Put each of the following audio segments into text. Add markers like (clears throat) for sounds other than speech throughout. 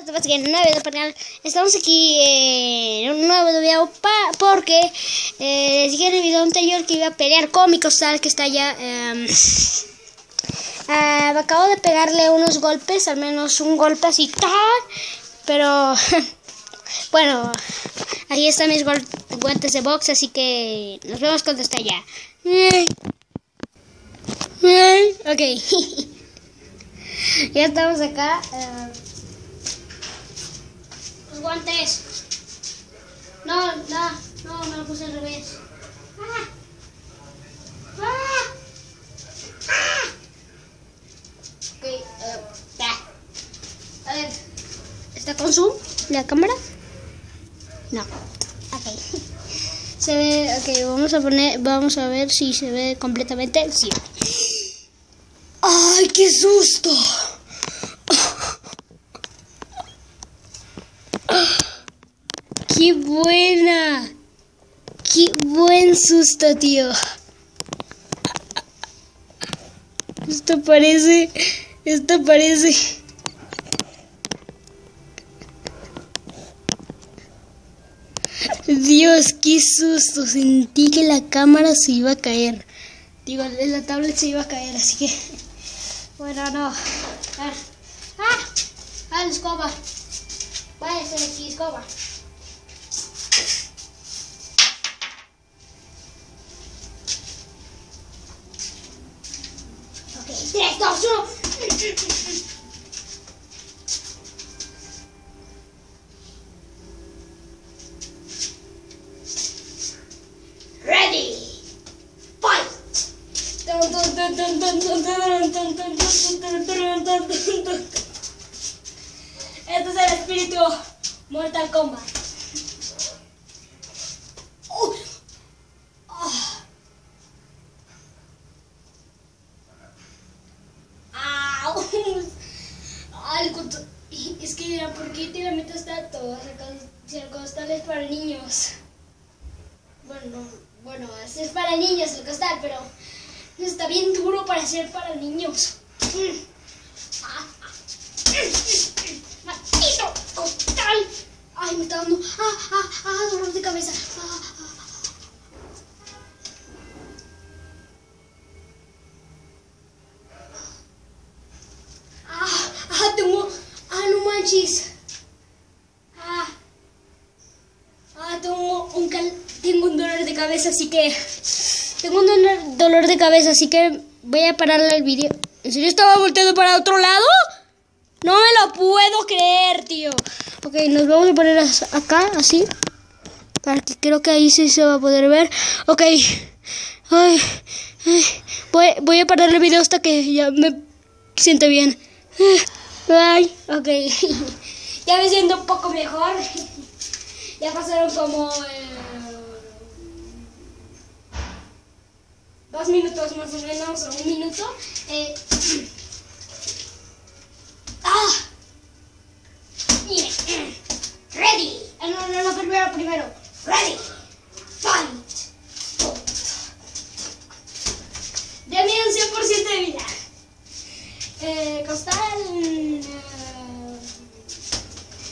Estamos aquí en un nuevo video porque eh, dije en el video anterior que iba a pelear con mi costal que está allá. Eh, (laughs) acabo de pegarle unos golpes, al menos un golpe así, ¡tal! pero (laughs) bueno, ahí están mis guantes de box, así que nos vemos cuando está allá. (laughs) Ok, ya estamos acá. Guantes. No, no, no, me lo puse al revés. Ah. Ah. Ah. Ok, uh, a ver, ¿está con zoom la cámara? No, ok. (laughs) Se ve, ok, vamos a poner, vamos a ver si se ve completamente. Sí. ¡Ay, qué susto! ¡Qué buena! ¡Qué buen susto, tío! Esto parece... Esto parece... Dios, qué susto. Sentí que la cámara se iba a caer. Digo, la tablet se iba a caer, así que... Bueno, no. Ah, ah, la escoba. Váyase aquí, escoba. Vocês não são. Ser para niños. ¡Maldito costal! Ay, me está dando. ¡Ah, ah, ah! Dolor de cabeza. Ah, ah. Ah, ah. Ah. Ah. Ah, tengo un, cal- tengo un dolor de cabeza, así que... Tengo un dolor de cabeza, así que voy a pararle el vídeo. ¿En serio estaba volteando para otro lado? No me lo puedo creer, tío. Ok, nos vamos a poner acá, así. Para que creo que ahí sí se va a poder ver. Ok. Ay, voy a parar el video hasta que ya me siente bien. Ay, ok. (laughs) ya me siento un poco mejor. (laughs) Ya pasaron como eh, dos minutos más o menos, o un minuto. Eh, (clears throat) ¡Ah! (clears throat) Ready. Ah, no, no, no, primero, primero. Ready. Fight. Deme un 100% de vida. Eh, costar eh,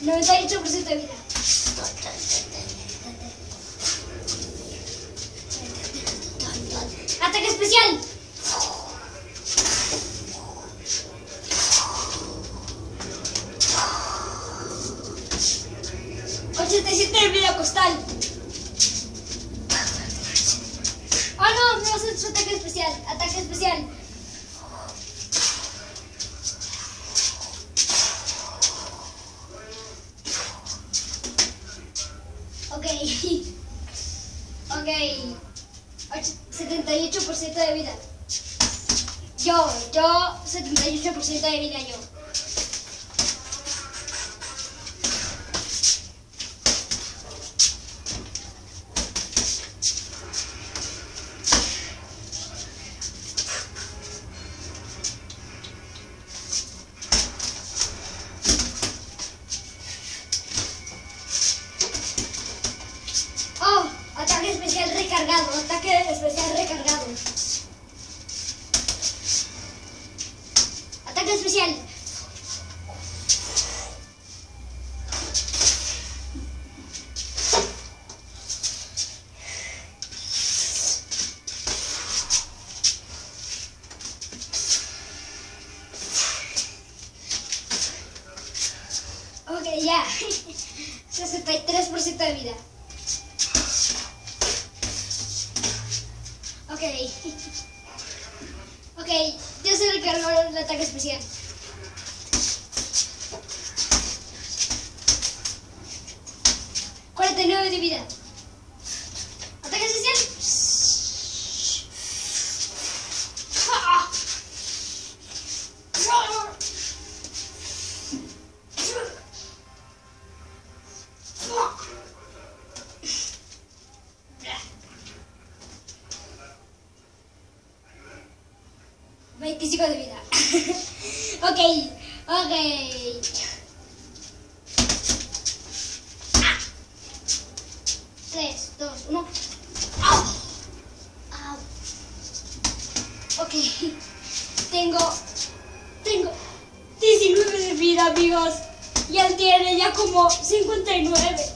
98% de vida. Ataque especial. Ochenta y siete de vida costal. Ah, no, no es su ataque especial. Ataque especial. Ok. Ok. Och- 78% de vida. Yo, yo, 78% de vida Ya, especial. Ok, ya. (laughs) 63% de vida. Ok. (laughs) Ok, ya se le cargó el ataque especial. 49 de vida. Ataque especial. Veinticinco de vida. (laughs) ok, ok. Ok. Tengo. Tengo 19 de vida, amigos. Y él tiene ya como 59.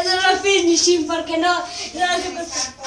e sono finishing perché no, no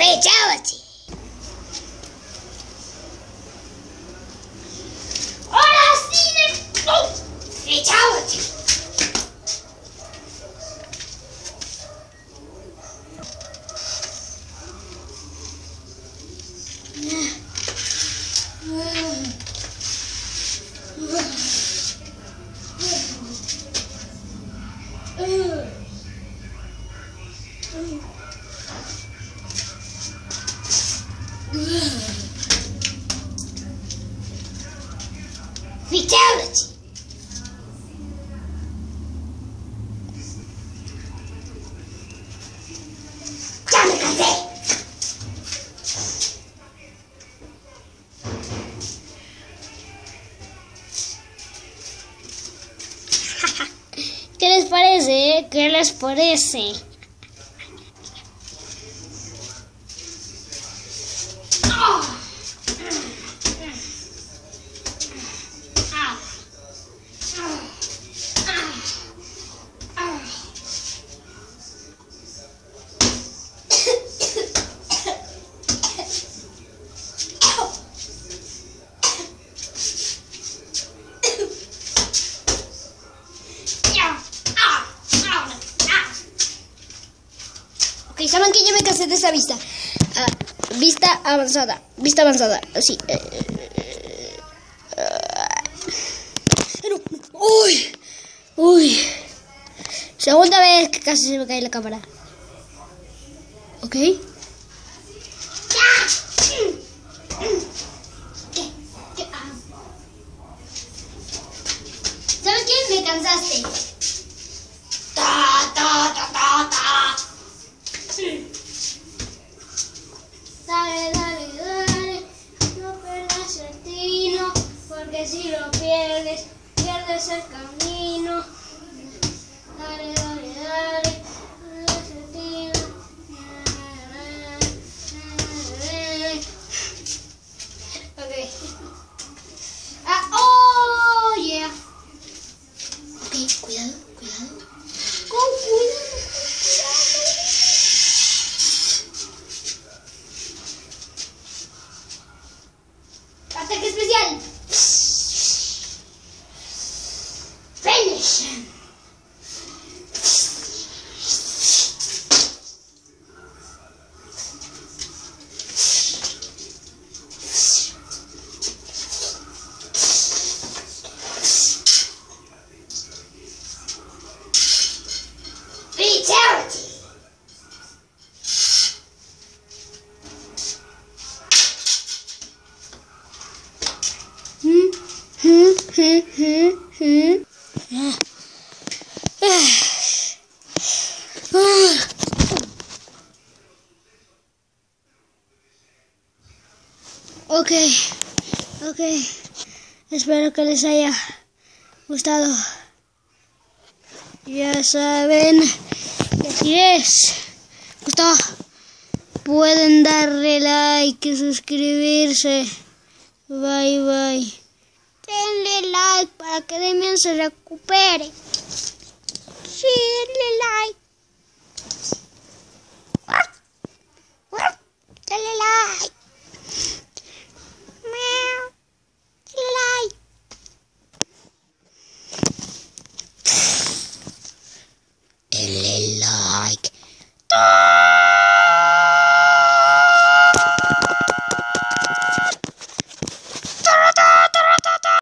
fatality. ver qué les parece. ¿Saben que Yo me cansé de esa vista. Ah, vista avanzada. Vista avanzada. Así. eh, eh, ah. No, no. Uy. Uy. Segunda vez que casi se me cae la cámara. ¿Ok? ¿Qué? ¿Qué? Ah. ¿Sabes qué? Me cansaste. Ta, ta, ta, ta, ta. Dale, dale, dale, no pierdas el tino, porque si lo pierdes, pierdes el camino. Dale, dale, dale, no pierdas el tino. Ok. Ah, oh, yeah. Ok, cuidado, cuidado. Con cuidado, cuidado. Ataque especial. Finish. Fatality. Hmm, hmm, hmm, hmm, hmm. Ah. Ah. Ah. Ok, ok. Espero que les haya gustado. Ya saben, y así es. ¿Gustó? Pueden darle like y suscribirse. Bye bye. Denle like para que Demian se recupere. Sí, denle like.